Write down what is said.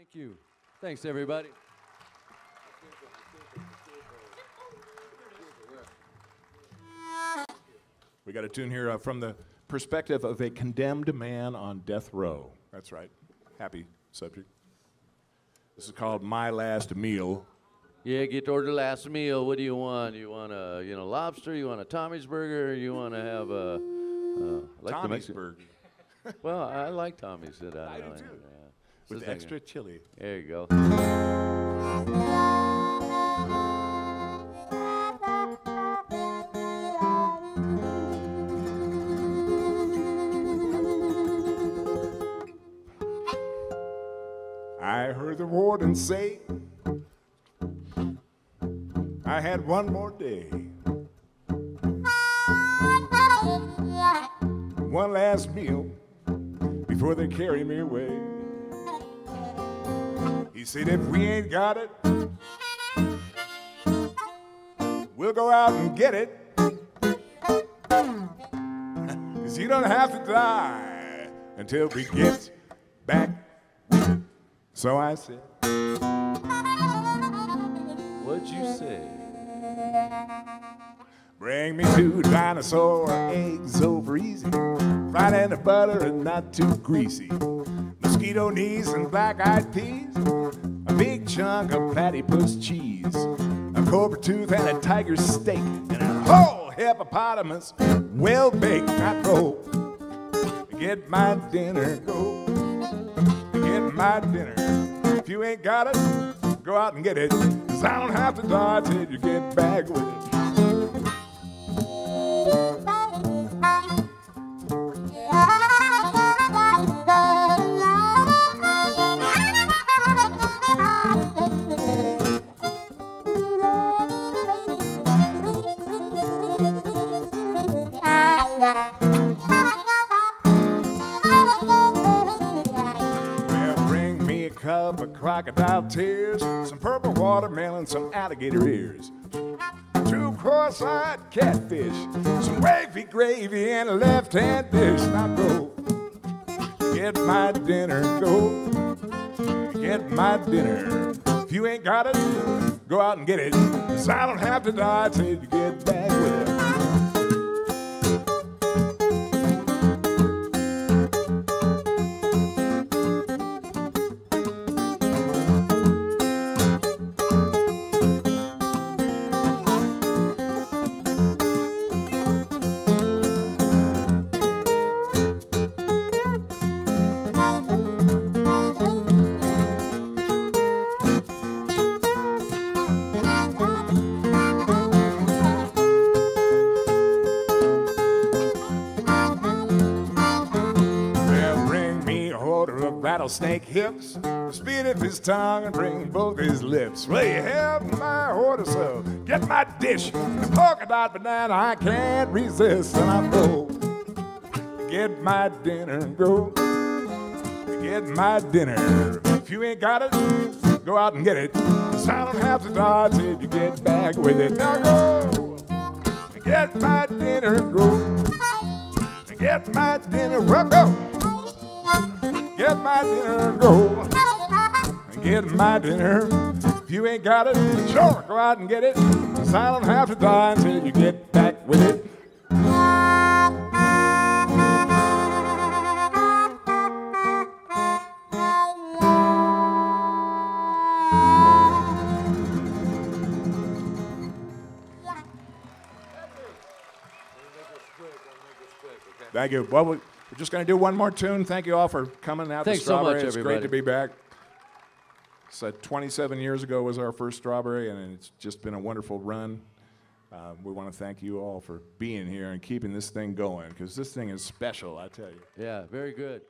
Thank you. Thanks, everybody. We got a tune here uh, from the perspective of a condemned man on death row. That's right. Happy subject. This is called My Last Meal. Yeah, get to order last meal. What do you want? You want a you know lobster? You want a Tommy's burger? You want to have a uh, like the Tommy's Mexi- Burger Well, I like Tommy's. I, don't I do know, too. yeah. With Just like- extra chili. There you go. I heard the warden say I had one more day. One last meal before they carry me away. He said, if we ain't got it, we'll go out and get it. Cause you don't have to die until we get back so I said, What'd you say? Bring me two dinosaur eggs over easy, fried in the butter and not too greasy. Mosquito knees and black eyed peas, chunk of platypus cheese, a cobra tooth and a tiger steak, and a whole hippopotamus well baked. I go get my dinner, go get my dinner. If you ain't got it, go out and get it. Cause I don't have to die till you get back with it. Bring me a cup of crocodile tears, some purple watermelon, some alligator ears, two cross-eyed catfish, some wavy gravy, and a left-hand dish. Now go get my dinner, go get my dinner. If you ain't got it, go out and get it. 'Cause I don't have to die till you get back a of rattlesnake hips. Speed up his tongue and bring both his lips. Well, you have my order, so get my dish. The polka dot banana I can't resist. And I go get my dinner and go get my dinner. If you ain't got it, go out and get it. I don't have to die till you get back with it. Now go get my dinner and go get my dinner. Well, go. Get my dinner, and go. Get my dinner. If you ain't got it, sure, go out and get it. 'Cause I don't have to die until you get back with it. Thank you. Well, we- we're just going to do one more tune. Thank you all for coming out Thanks to so much, Strawberry. it's great to be back. So 27 years ago was our first Strawberry, and it's just been a wonderful run. Uh, we want to thank you all for being here and keeping this thing going because this thing is special, I tell you. Yeah, very good.